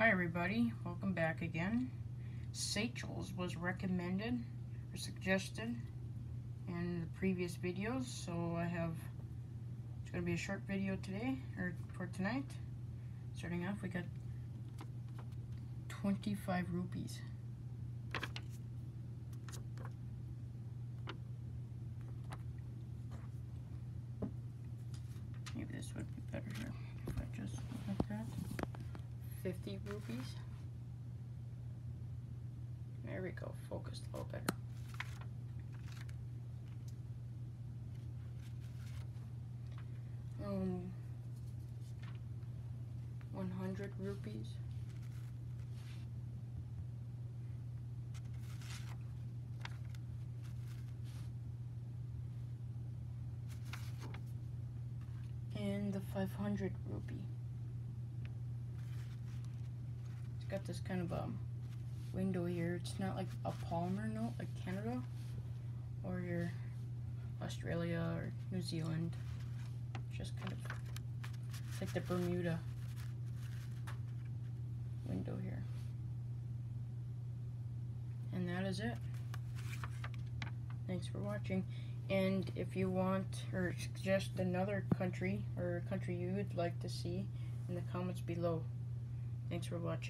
Hi everybody, welcome back again. Seychelles was recommended or suggested in the previous videos, so I have, it's going to be a short video today, or for tonight. Starting off, we got 25 rupees. Maybe this would be better here if I just like that. 50 rupees. There we go, focused a little better. Um, 100 rupees. And the 500 rupee. It's got this kind of a window here. It's not like a polymer note like Canada or your Australia or New Zealand. Just kind of like the Bermuda window here. And that is it. Thanks for watching. And if you want or suggest another country or a country you would like to see in the comments below. Thanks for watching.